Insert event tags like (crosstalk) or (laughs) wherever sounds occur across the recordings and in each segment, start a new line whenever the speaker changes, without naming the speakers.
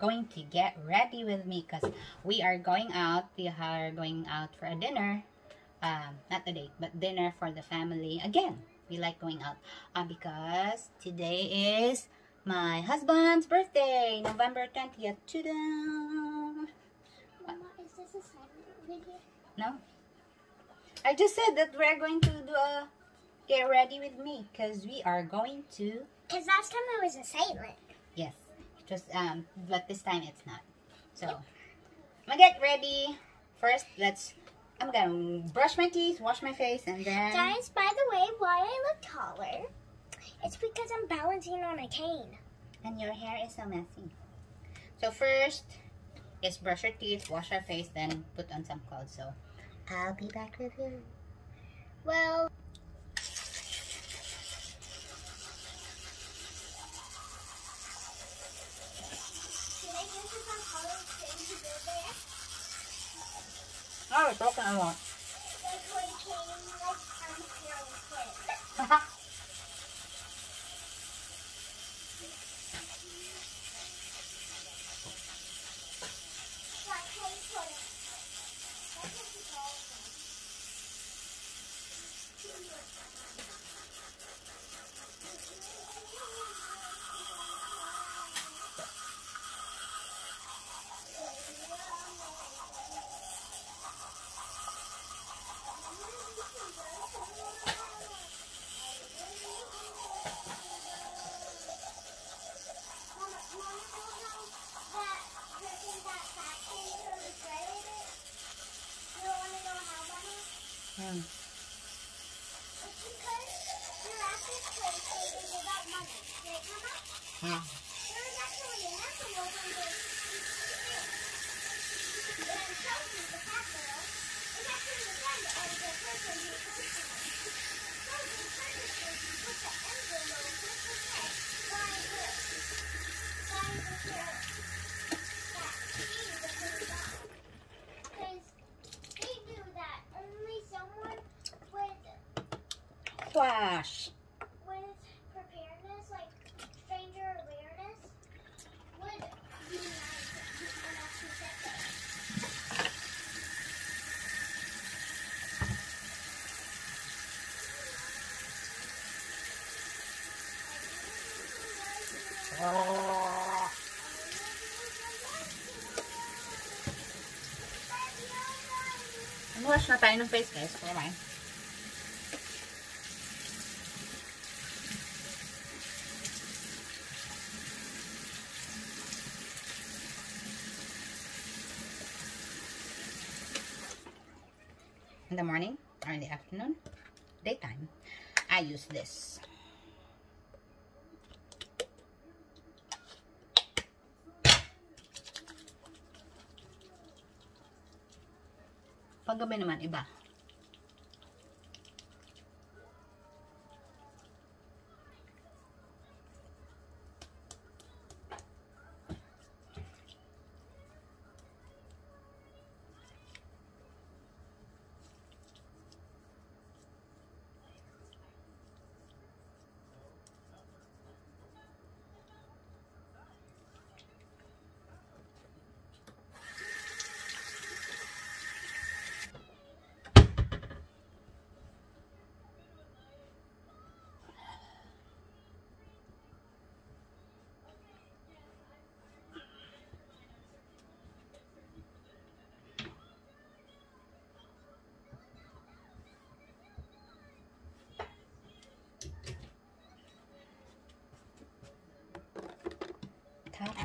today's video, you are going to get ready with me because we are going out. We are going out for a dinner. Um, not a date, but dinner for the family. Again, we like going out uh, because today is my husband's birthday, November 20th. Ta-da!
Mama, is this a silent video?
No? I just said that we're going to do a get ready with me because we are going to
Because last time it was a silent.
Just um but this time it's not. So I'm gonna get ready. First let's I'm gonna brush my teeth, wash my face, and then
Guys, by the way, why I look taller, it's because I'm balancing on a cane.
and your hair is so messy. So first is brush your teeth, wash our face, then put on some clothes. So I'll be back with you.
Well,
Oh, it's okay, I want.
Like when it came, like, I'm feeling quick. Like, hey, put it. That's what you call them. Mama, you wanna know how that person that fat thing was related? You don't wanna know how, Mama?
Hmm.
It's because you're at this place where they give out money, right, Mama?
Yeah.
There was actually an envelope on the And it tells me the fat girl is actually the friend of the person who posted it. So the person put the envelope with the text, sign this. Sign the here. That she the person got. Because they knew that only someone with
Flash.
with preparedness, like stranger awareness, would be nice enough to set this.
Wash na tayo ng face guys. Mine. In the morning or in the afternoon, daytime, I use this. Paggabi naman, iba.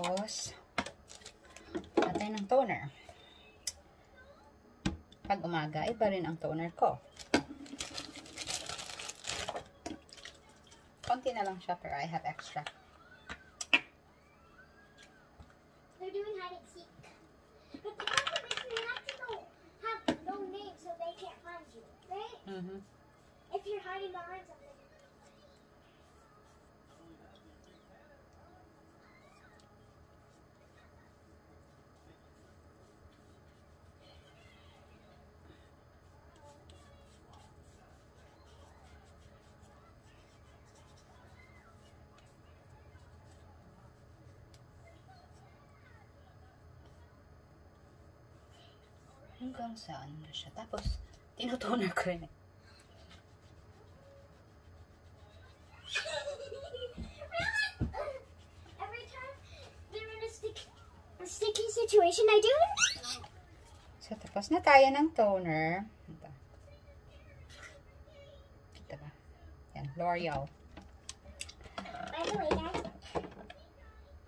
Tapos, natin ng toner. Pag umaga, iba rin ang toner ko. Konti na lang siya, pero I have extra.
They're doing hide and seek. But the problem is you have to know, have no name so they can't find you, right?
Mm-hmm.
If you're hiding behind something.
Hanggang saan na siya. Tapos, tinutoner ko rin.
Sticky, situation, I do.
So, tapos na tayo ng toner. Ito. Kita ba? Yan, L'Oreal.
By the way, guys,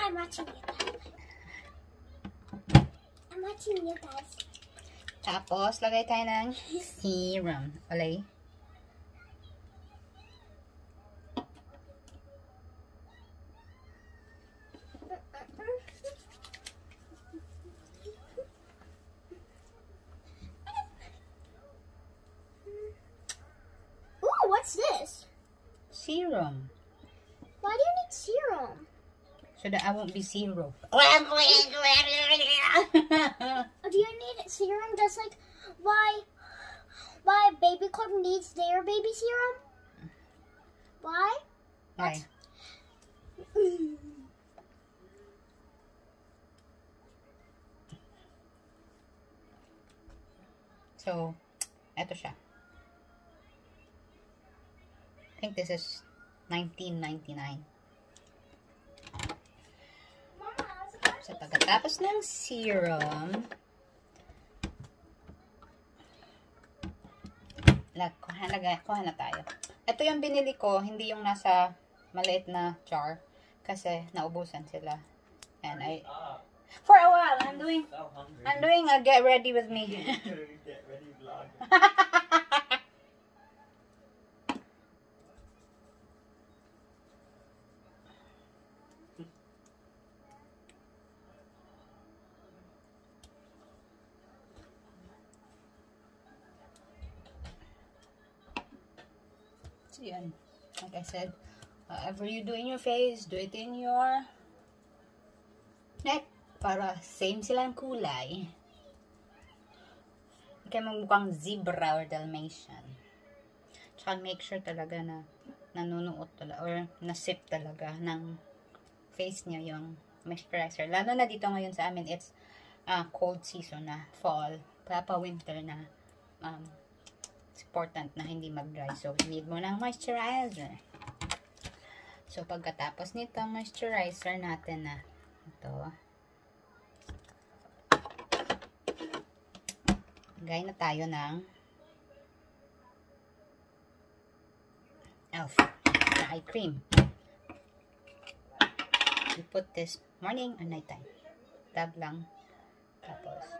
I'm watching you guys. I'm watching you guys.
Tapos, lagay tayo ng serum. Alay.
Ooh, what's this?
Serum.
Why do you need serum?
So that I won't be zero.
Oh, (laughs) do you need serum just like why why Baby Club needs their baby serum? Why?
Why? (laughs) So, eto siya. I think this is 1999. Pagkatapos ng serum, kuha, lagay, kuha na tayo. Ito yung binili ko, hindi yung nasa maliit na jar. Kasi naubusan sila. And I, for a while, I'm doing. I'm doing a get ready with me. (laughs)
Get ready vlog. (laughs)
So, yun. Like I said, whatever you do in your face, do it in your neck. Para same silang kulay. Hindi kayo magmukhang zebra or Dalmatian. Tsaka make sure talaga na nanunuot talaga or nasip talaga ng face niya yung moisturizer. Lalo na dito ngayon sa amin, it's uh, cold season na, fall, papa winter na. Um, it's important na hindi mag-dry. So, need mo ng moisturizer. So, pagkatapos nito, moisturizer natin na ito. Gaya na tayo ng ELF na eye cream. You put this morning or nighttime. Tab lang. Tapos,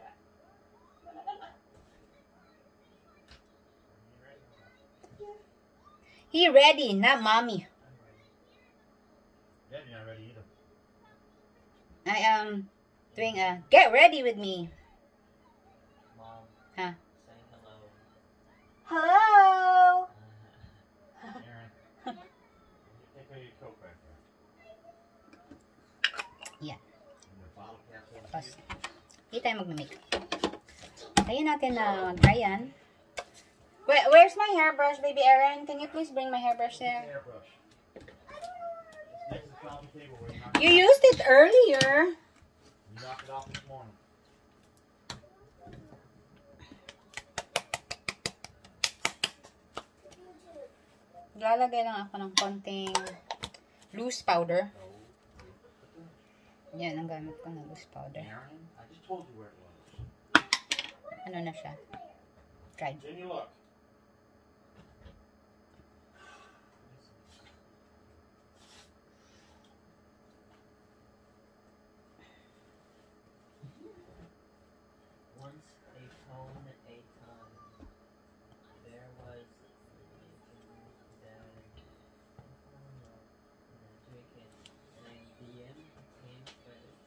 He ready, not mommy.
Yeah, you're not ready either.
I am doing a get ready with me.
Mom.
Huh?
Saying hello.
Hello. (laughs)
Aaron. take your coat back there.
Yeah. Tapos, hindi tayo mag-make. Tayo natin na mag-dry yan. Where, where's my hairbrush, baby Erin? Can you please bring my hairbrush there?
You
used it earlier.
You knocked it off this morning.
Lalagay lang ako ng konting loose powder. Yan ang gamit ko na loose powder. Ano na siya?
Then you look.
Once a tone a ton. There was the cricket, and DM came first,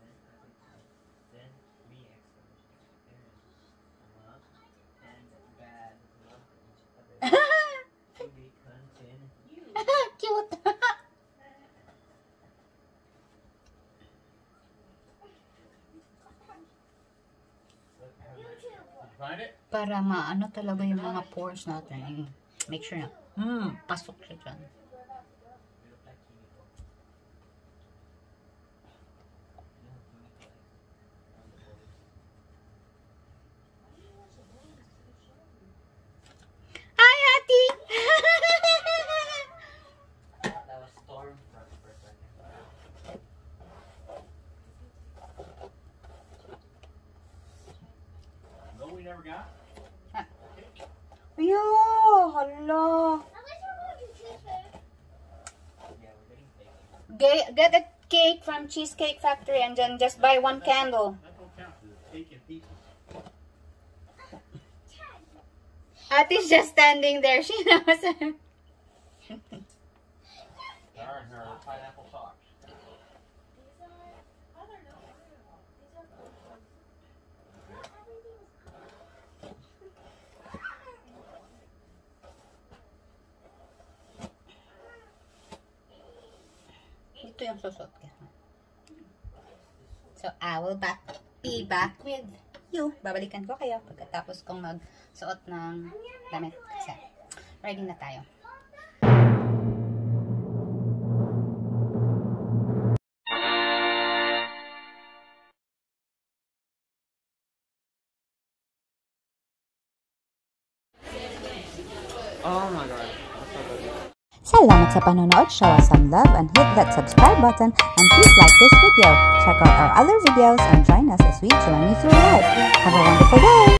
then appetite, then we exclamations, parents, love, and bad love each other. to be continued.
Cute. Para maano talaga yung mga pores natin. Make sure na, hmm, pasok siya dyan.
Getting bacon.
Get, get a cake from Cheesecake Factory and then just buy one candle.
That don't count because it's cake in pieces.
Ati's just standing there. She knows. Ito yung susot ka. So, I will back, be back with you. Babalikan ko kayo pagkatapos kong magsuot ng damit. Kasi, ready na tayo.
Salamat sa panonood. Show us some love and hit that subscribe button. And please like this video. Check out our other videos and join us as we journey through life. Have a wonderful day.